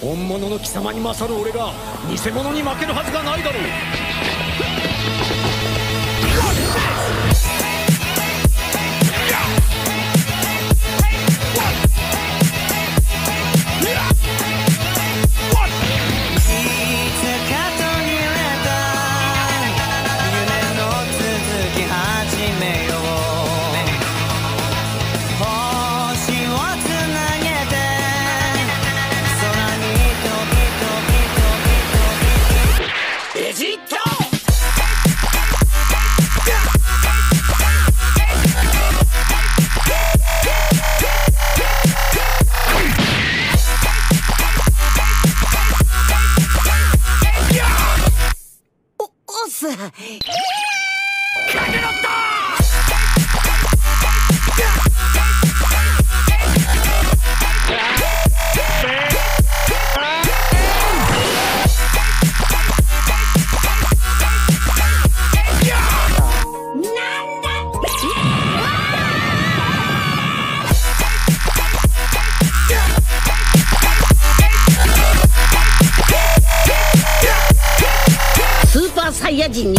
本物の貴様に勝る俺が偽物に負けるはずがないだろう。かけろったスーパーサイヤ人に。